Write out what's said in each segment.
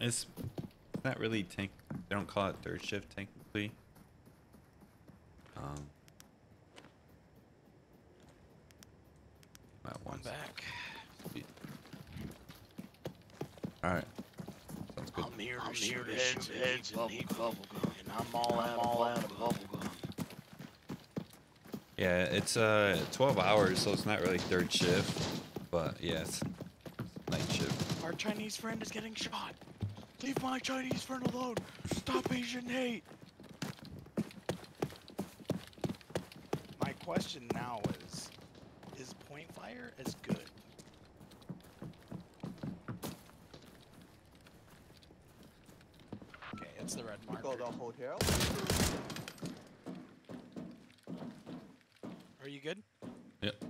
It's not really tank. They don't call it third shift technically. Um. At once. back. All right. Sounds good. I'm here to I'm shoot here to heads, shoot heads, heads and and need need bubble gum, and I'm all out, all out of bubble gum. Yeah, it's uh 12 hours, so it's not really third shift, but yeah, night shift. Our Chinese friend is getting shot. Leave my Chinese friend alone. Stop Asian hate. My question now is, is point fire as good? Okay, it's the red We marker. go to the hotel. Are you good? Yep.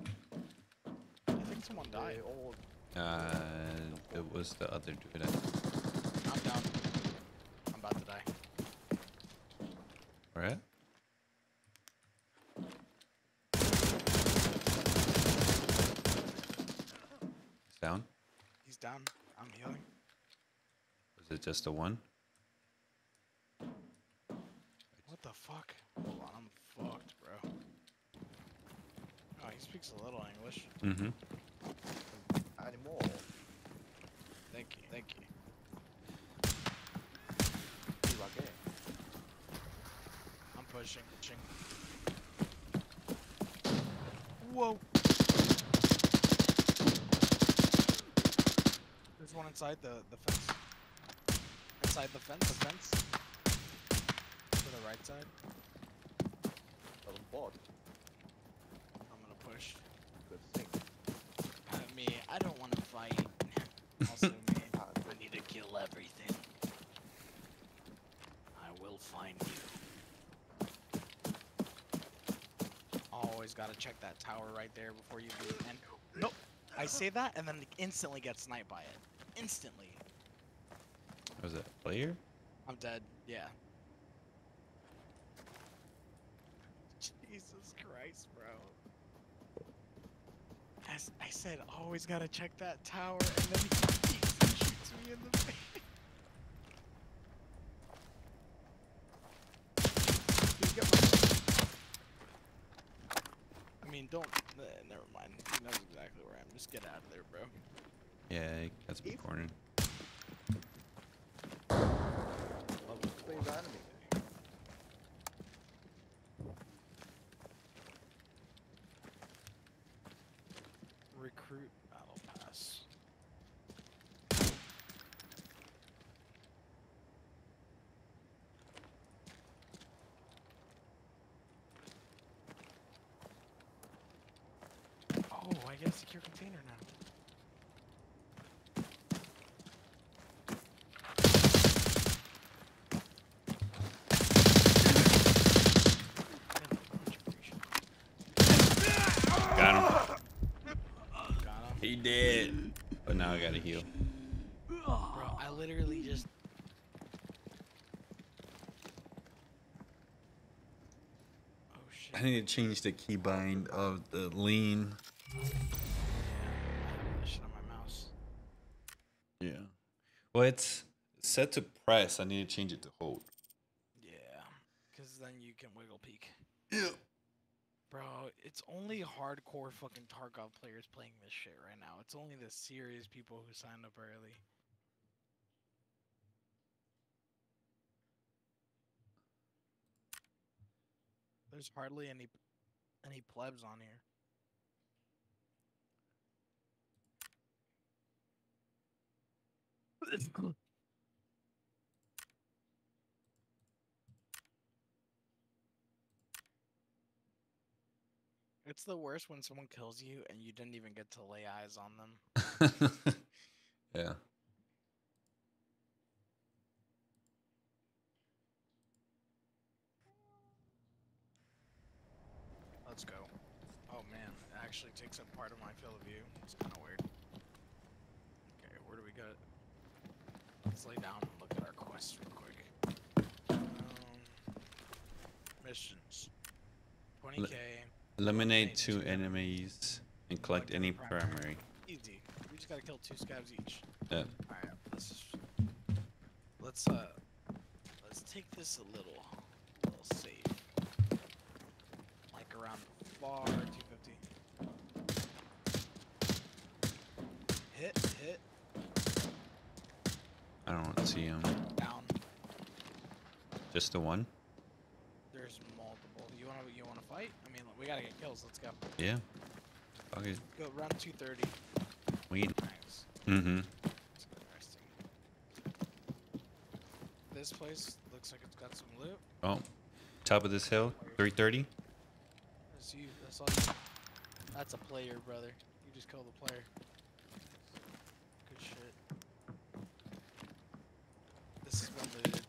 I think someone died. They Uh, it was the other dude. I'm down. I'm about to die. All right. He's down. He's down. I'm healing. Was it just a one? What the fuck? Hold on, I'm fucked, bro. Oh, he speaks a little English. Mm-hmm. animal. Thank you, thank you. Iwake. I'm pushing. pushing. Whoa. There's one inside the, the fence. Inside the fence, the fence. To the right side. A bot. I'm gonna push. Good thing. Uh, me, I don't want to fight. also me, I need to kill everything. I will find you. Always gotta check that tower right there before you do it. And nope, I say that and then instantly get sniped by it. Instantly. Was it player? I'm dead. Yeah. Jesus Christ, bro. As I said, always gotta check that tower, and then he, he shoots me in the face. Dude, get my- I mean, don't. Uh, never mind. He knows exactly where I am. Just get out of there, bro. Yeah, he got some If- corner. Level Please four. Recruit battle pass. Oh, I get a secure container now. Now I. Bro, I literally just. Oh. I need to change the keybind of the lean. Yeah, I have shit on my mouse. Yeah. Well, it's set to press. I need to change it to hold. Yeah, because then you can wiggle peek. Bro, it's only hardcore fucking Tarkov players playing this shit right now. It's only the serious people who signed up early. There's hardly any any plebs on here. It's the worst when someone kills you and you didn't even get to lay eyes on them. yeah. Let's go. Oh man, it actually takes up part of my field of view. It's kind of weird. Okay, where do we go? Let's lay down and look at our quests real quick. Um, missions. 20k. Eliminate two two enemies and collect any primary. Easy. We just gotta kill two scavs each. Yeah. Alright, let's just... Let's uh, let's take this a little, a little safe. Like around the far 250. Hit, hit, I don't see him. down. Just the one? There's multiple. You wanna, you wanna fight? I mean, we gotta get kills. Let's go. Yeah. Okay. Go round 230. We. Nice. Mm-hmm. This place looks like it's got some loot. Oh. Top of this hill. 330. That's you. That's all. That's a player, brother. You just killed the player. Good shit. This has been looted.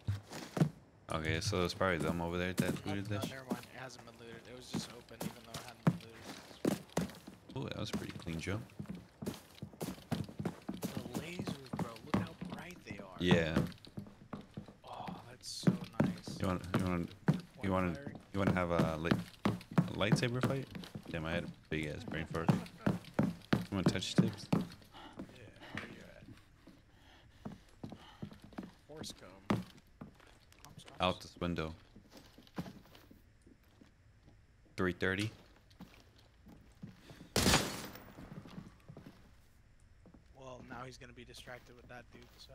Okay, so it's probably them over there that Oh, looted no, this. never mind. It hasn't been looted. It was just open, even though it hadn't been looted. Oh, that was a pretty clean jump. The lasers, bro. Look how bright they are. Yeah. Oh, that's so nice. You want you want you want firing. you want to have a, light, a lightsaber fight? Damn, I had a big ass brain fart. You want to touch tips? Yeah, where you at? Force comb. Comms, comms. Out this window. 330. Well, now he's gonna be distracted with that dude. So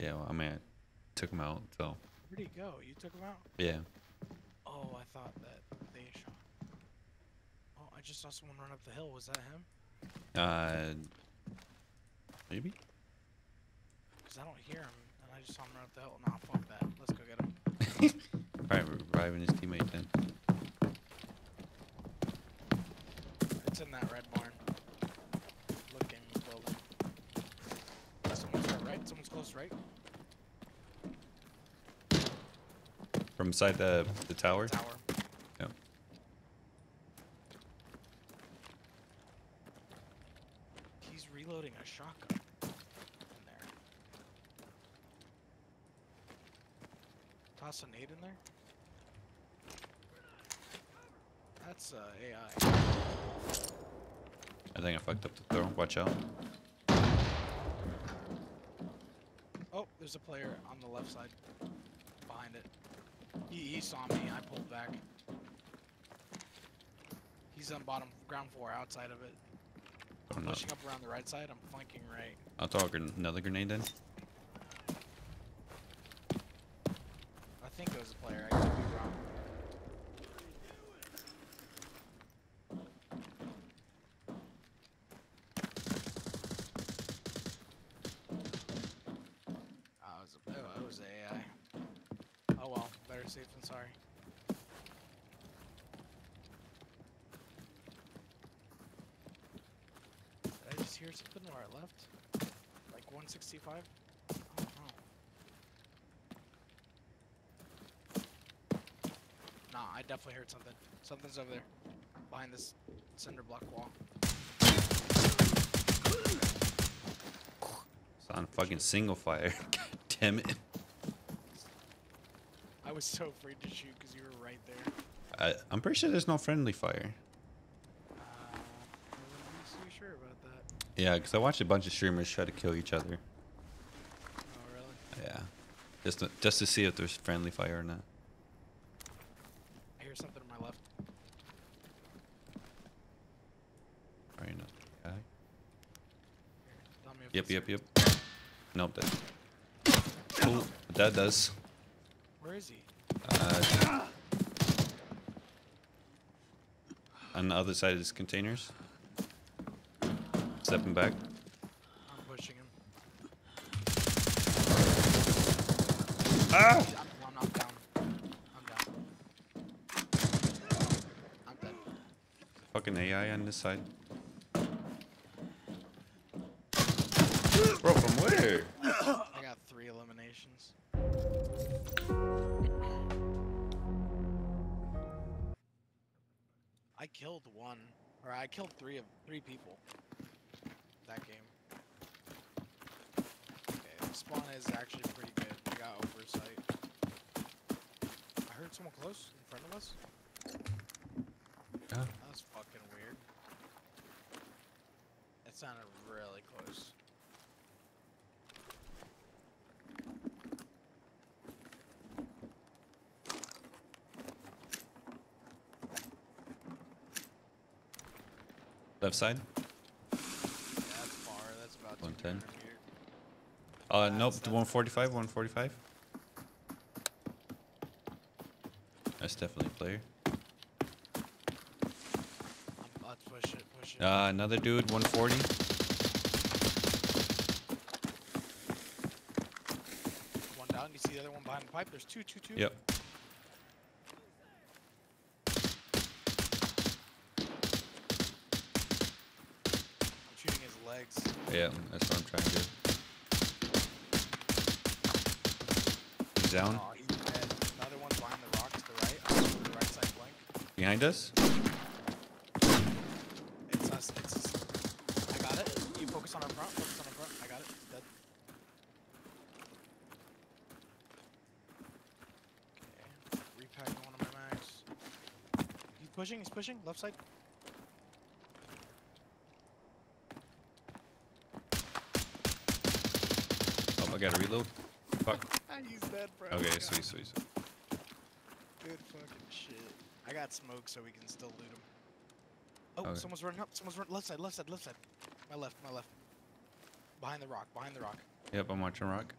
Yeah, well, I mean, I took him out, so where'd he go? You took him out? yeah. Oh, I thought that they shot. Oh, I just saw someone run up the hill. Was that him? Uh, maybe. Because I don't hear him, and I just saw him run up the hill. Nah, fuck that. Let's go get him. Alright, we're reviving his teammate then. It's in that red barn. Looking building. Someone's to right. Someone's close right. From inside the the tower. Tower. Yep. He's reloading a shotgun in there. Toss a nade in there. That's uh, AI. I think I fucked up the throw. Watch out. Oh, there's a player on the left side. Behind it. He, he saw me. I pulled back. He's on bottom ground floor outside of it. Oh no. Pushing up around the right side. I'm flanking right. I'll throw another grenade then. Think it was a player. I could be wrong. Oh, it was, a, oh, it was AI. Uh, oh well, better safe than sorry. Did I just hear something to our left? Like 165? I don't know. Nah, I definitely heard something. Something's over there. Behind this cinder block wall. It's on fucking single fire. God damn it. I was so afraid to shoot because you were right there. I, I'm pretty sure there's no friendly fire. Uh, I wasn't too sure about that. Yeah, because I watched a bunch of streamers try to kill each other. Oh, really? Yeah. Just to, just to see if there's friendly fire or not. I hear something on my left. Right now. Okay. Tell me if Yep, yep, yep. Nope, that. That does. Where is he? Uh, on the other side of these containers. Stepping back. I'm pushing him. Ah! I'm, I'm down. I'm down. I'm dead. Fucking AI on this side. Bro, from where? I got three eliminations. I killed one, or I killed three of three people. That game. Okay, the spawn is actually pretty good. We got oversight. I heard someone close in front of us. Yeah. That was fucking weird. It sounded really close. Left side. Yeah, that's far. That's about 110. 200. Uh, nope. that's- 145. 145. That's definitely a player. Push it. Push it. Uh, another dude. 140. One down. You see the other one behind the pipe? There's two, two, two. Yep. Yeah, that's what I'm trying to do. He's down. Oh, he's dead. Another one's behind the rocks to the right. On the right side flank. Behind us. It's us. It's us. I got it. You focus on our front. Focus on our front. I got it. He's dead. Okay. Repacking one of my mags. He's pushing. He's pushing. Left side. I gotta reload. Fuck. He's dead, bro. Okay, Got sweet, sweet, sweet. Good fucking shit. I got smoke, so we can still loot him. Oh, Okay. someone's running up. Someone's running. Left side. Left side. Left side. My left. My left. Behind the rock. Behind the rock. Yep, I'm watching rock.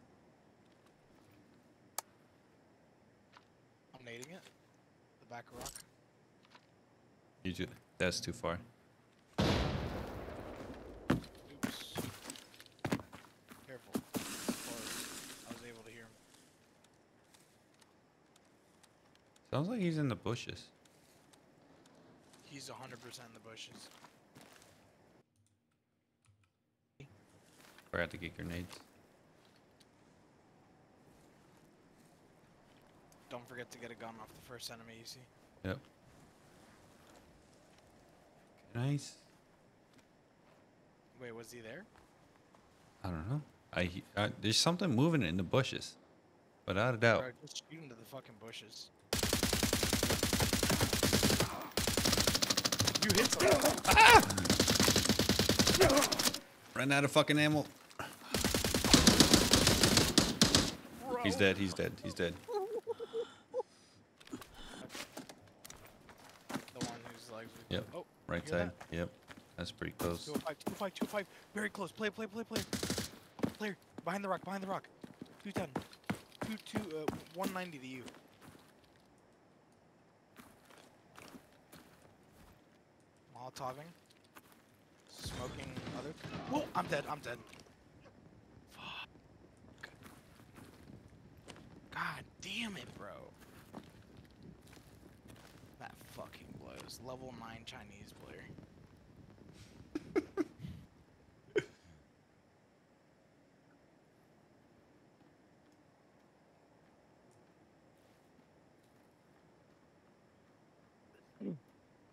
I'm nading it. The back of rock. You do. That's too far. Oops. Careful. Close. I was able to hear him. Sounds like he's in the bushes. He's 100% in the bushes. Forgot to get grenades. Don't forget to get a gun off the first enemy you see. Yep. Nice. Wait, was he there? I don't know. I, uh, there's something moving in the bushes, without a doubt. Bro, just shoot into the fucking bushes. You hit someone. Ran out of fucking ammo. He's dead. He's dead. He's dead. The one whose legs we Yep. Oh, Right hear side. Yep. That's pretty close. 205, 205, 205. Very close. Play, play, play, play. Player. Behind the rock, behind the rock. 210. 2, 2, uh, 190 to you. Molotoving. Smoking other. Whoa, I'm dead, I'm dead. Fuck. God damn it, bro. That fucking blows. Level 9 Chinese player.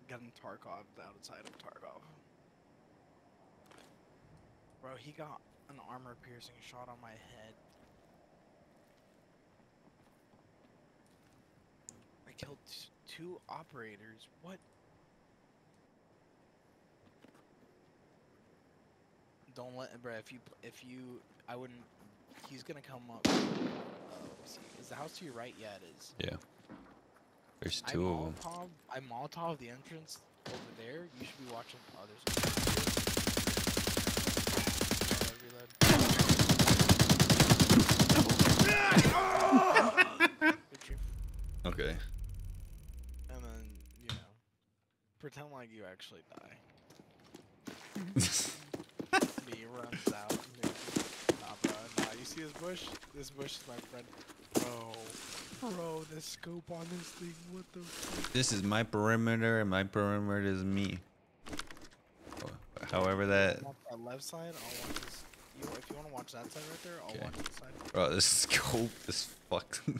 Getting Tarkov the outside of Tarkov. Bro, he got an armor piercing shot on my head. I killed two operators. What? Don't let, bro. If you, if you, I wouldn't. He's gonna come up. Uh, is the house to your right? Yeah, it is. Yeah. There's I two of them. Molotov, I Molotov the entrance over there. You should be watching others. Okay. And then, you know, pretend like you actually die. he runs out. Nah, bro. Nah, you see this bush? This bush is my friend. Bro. Bro, the scope on this thing. What the fuck? This is my perimeter, and my perimeter is me. However that, Want that left side? I'll watch this. You, if you want to watch that side right there, I'll Okay. watch this side. bro, this scope is fucked. it's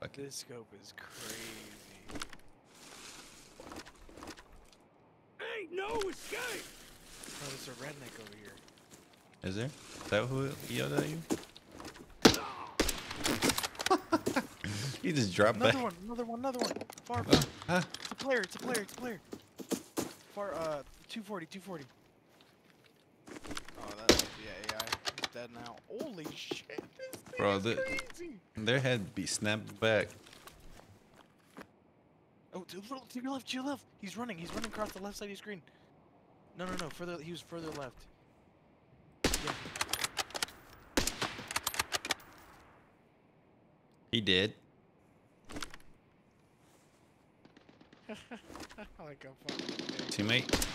fucking. This scope is crazy. Ain't no escape! Oh, there's a redneck over here. Is there? Is that who yelled at you? He just dropped Another back. one, another one, another one. Far, far. huh? It's a player, it's a player, it's a player. Far, uh, 240, 240. Oh, that's the AI. He's dead now. Holy shit, this thing Bro, is the- crazy. Their head be snapped back. Oh, to, to your left, to your left. He's running, he's running across the left side of your screen. No, no, no. Further. He was further left. Yeah. He did. like a fucking. Teammate.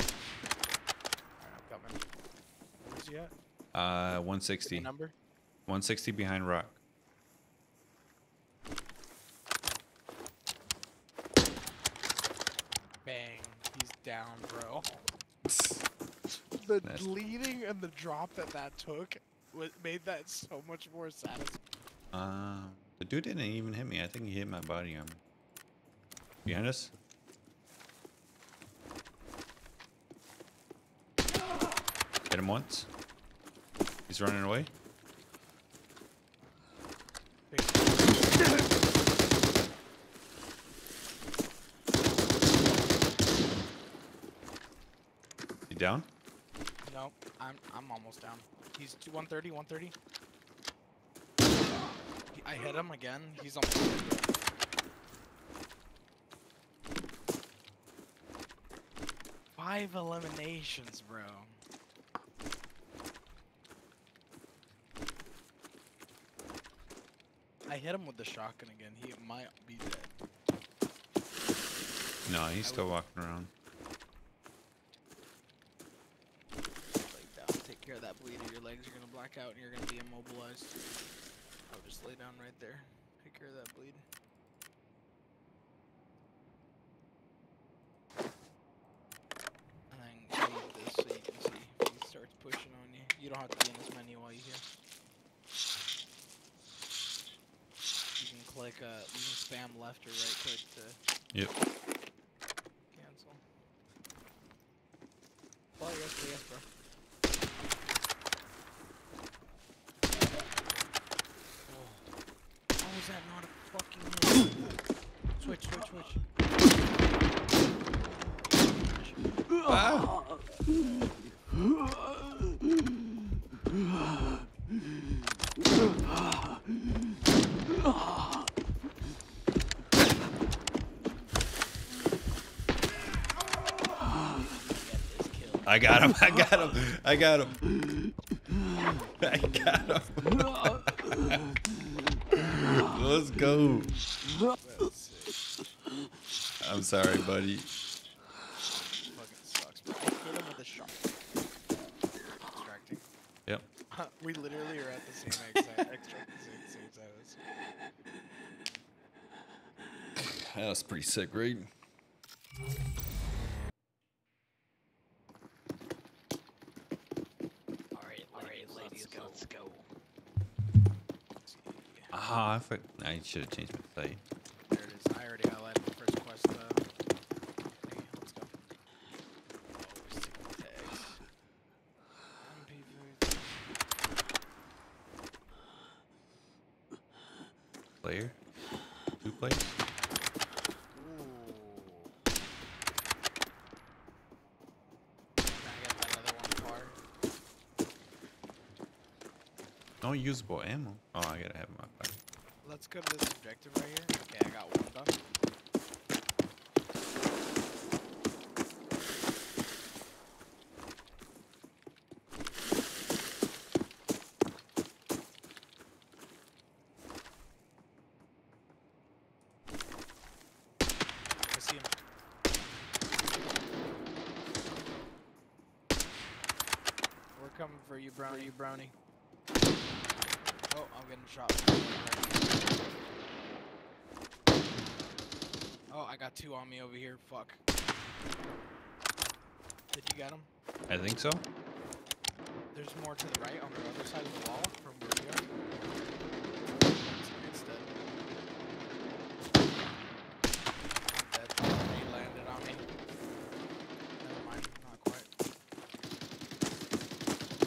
Alright, I'm coming. Where's he at? Uh, 160. number. 160 behind rock. Bang. He's down, bro. The Nice. bleeding and the drop that that took made that so much more satisfying. Um, the dude didn't even hit me. I think he hit my body armor. Behind us. Hit him once. He's running away. He down? No, I'm I'm almost down. He's 130, 130. He- I hit him again. He's on. Five eliminations, bro. I hit him with the shotgun again. He might be dead. No, he's I still walking around. Lay down, take care of that bleed or your legs are gonna black out and you're gonna be immobilized. I'll just lay down right there. Take care of that bleed. And then leave this so you can see if he starts pushing on you. You don't have to be in this menu while you're here. You can click, uh, you can spam left or right click to Yep. cancel. Well, yes, yes, bro. Oh. How is that not a fucking hit? Switch, switch, switch. I got him. I got him. I got him. I got him. Let's go. I'm sorry, buddy. Fucking sucks, bro. I hit him with a shot. Distracting. Yep. we literally are at the same exact extract the same, same time. That's- That was pretty sick, right? Alright, alright, ladies, let's go. Ah, I, I should have changed my sight. There it is. I already highlighted the first quest. Uh, thingy. Let's go. Oh, we're sticking with tags. MP3. Player? Two players? Ooh. Can I get that other one car? No usable ammo. Oh, I gotta have my pocket. Let's go to this objective right here. Okay, I got one done. I see him. We're coming for you, Brownie. you, Brownie. Oh, I'm getting shot. Oh, I got two on me over here. Fuck. Did you get him? I think so. There's more to the right on the other side of the wall from where we are. It's dead. Dead. He landed on me. Never mind, not quite.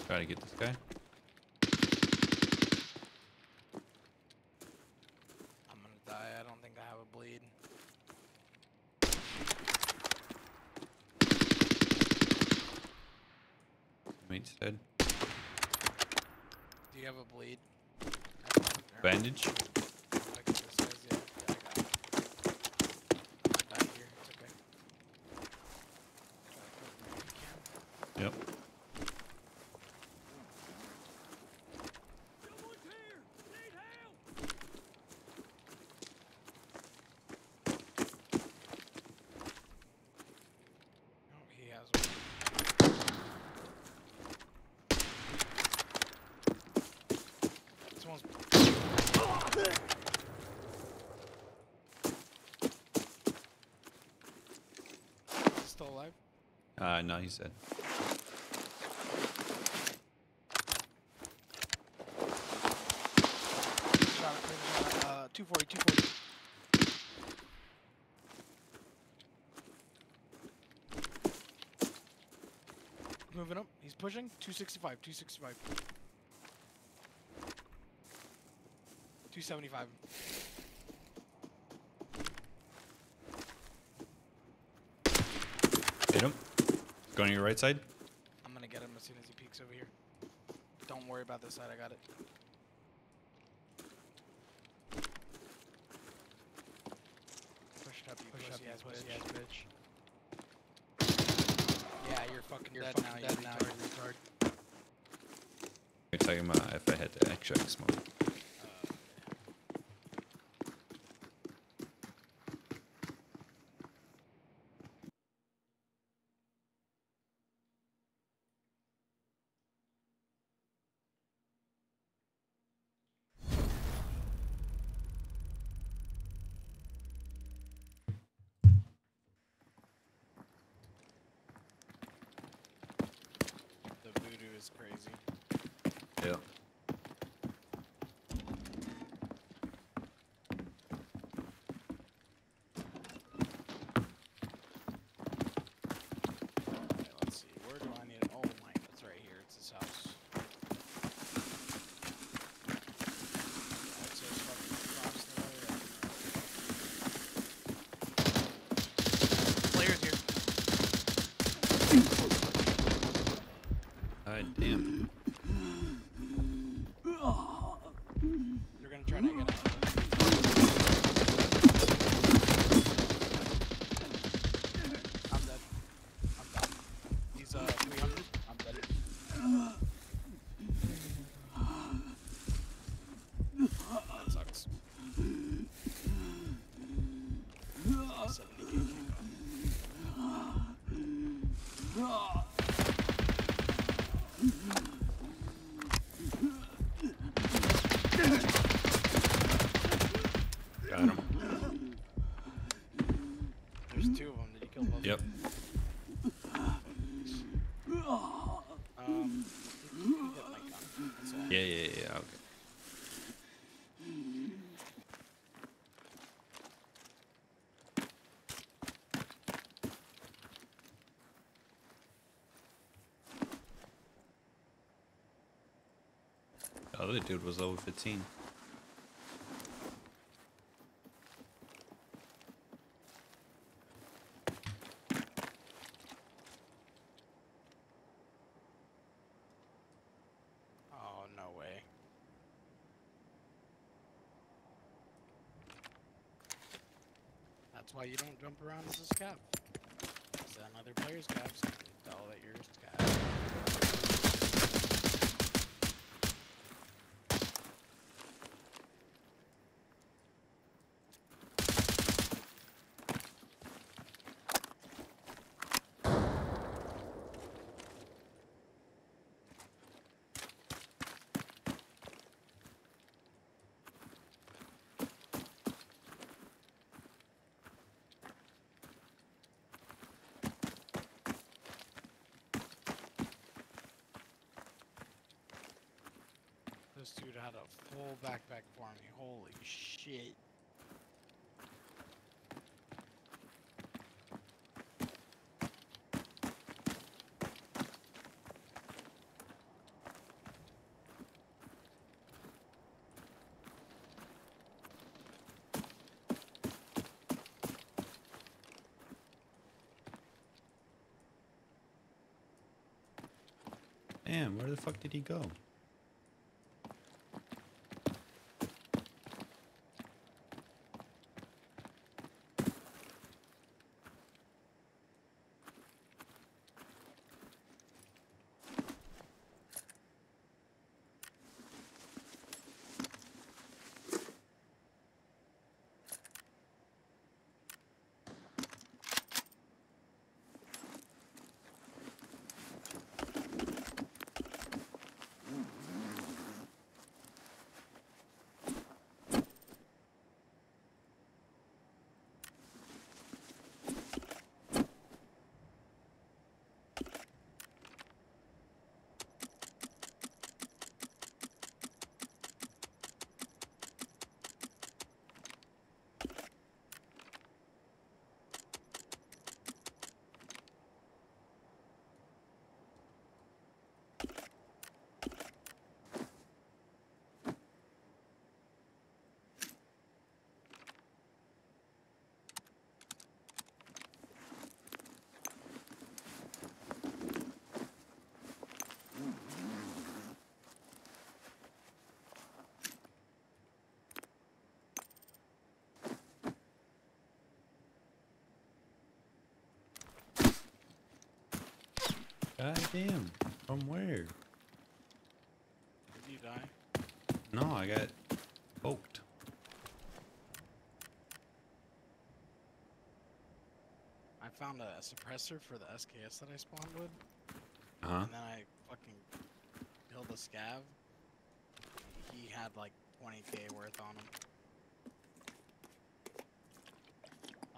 Try to get this guy. I'm gonna die. I don't think I have a bleed. Mate's dead. Do you have a bleed? That's fine. Alright. Bandage. Look at this, guys. Yeah, yeah, I got it. Yep. Someone's here! Need help! Oh, he has one. Someone's. Is he still alive? Uh, no, he said. Shot it. Uh, 240, 240. Moving up. He's pushing. 265, 265. 275. Hit him. Going to your right side. I'm gonna get him as soon as he peeks over here. Don't worry about this side, I got it. Push it up, you push pussy, ass, pussy ass bitch. Yeah, you're fucking You're dead fucking now, dead you now, retard. you retard. You're talking about if I had the extract smoke. The voodoo is crazy. Yeah. Got other dude was level 15. Oh no way. That's why you don't jump around as a scout. Because then other players' scavs can tell that you're scav. This dude had a full backpack for me. Holy shit. Damn, where the fuck did he go? God damn. From where? Did you die? No, I got poked. I found a suppressor for the SKS that I spawned with, Uh huh. and then I fucking killed a scav. He had like 20k worth on him.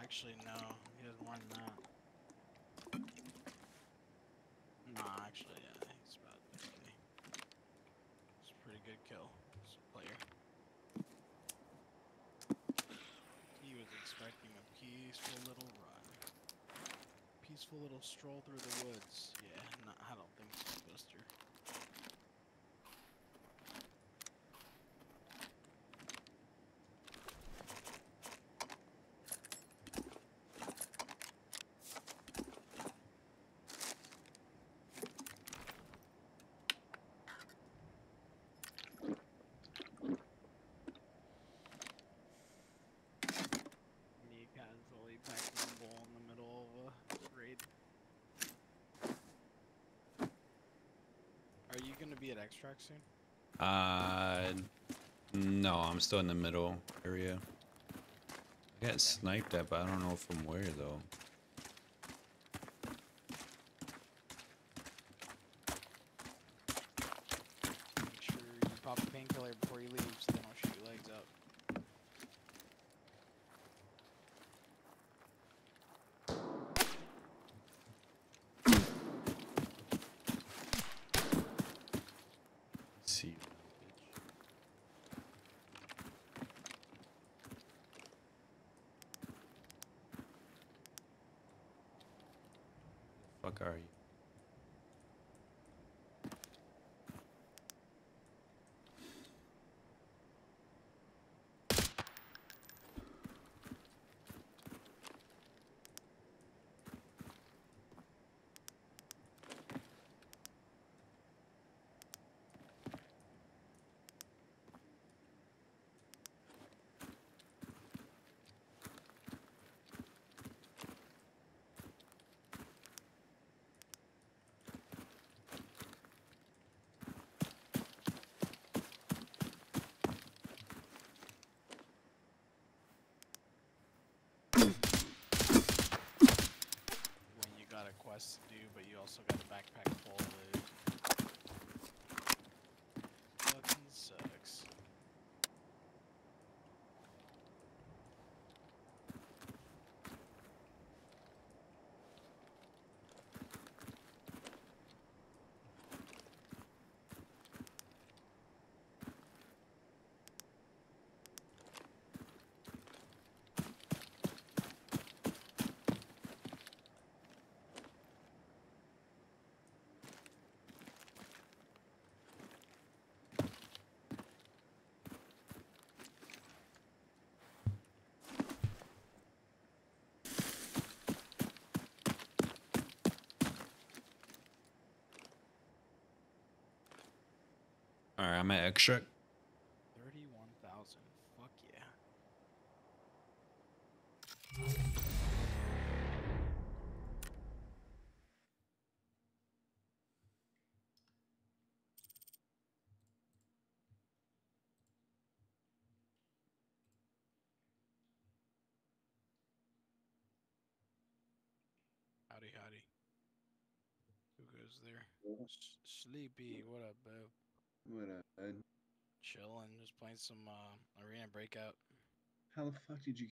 Actually, no, he has more than that. Nah, actually, yeah, he's about 50. It's a pretty good kill. It's a player. He was expecting a peaceful little run. Peaceful little stroll through the woods. Yeah, no, I don't think so, Buster. Me casually packing a bowl in the middle of a raid. You gonna be at extract soon? Uh, no, I'm still in the middle area. I got sniped at, but I don't know from where though. Make sure you pop a painkiller before you leave so they don't shoot your legs out. see. Fuck are you? When you got a quest to do, but you also got a backpack full of loot. Fucking sucks. All right, I'm at extract. Thirty-one thousand. Fuck yeah. Howdy, howdy. Who goes there? S- Sleepy, what up, bro? What up, bud? Chilling, just playing some uh, arena breakout. How the fuck did you